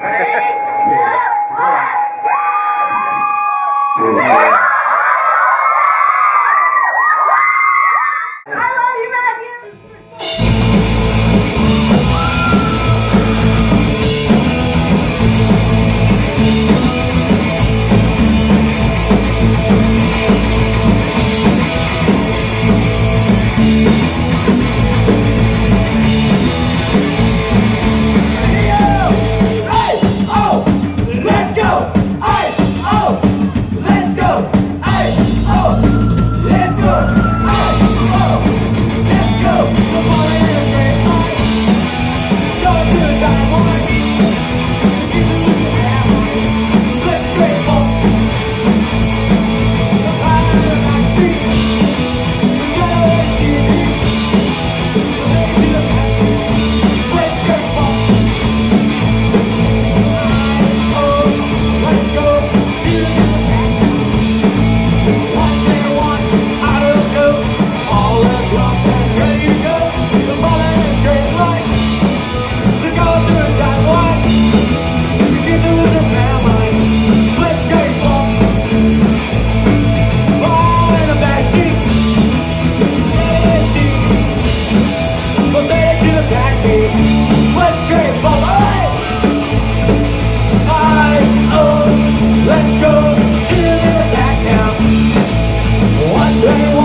Three, two, one. Go.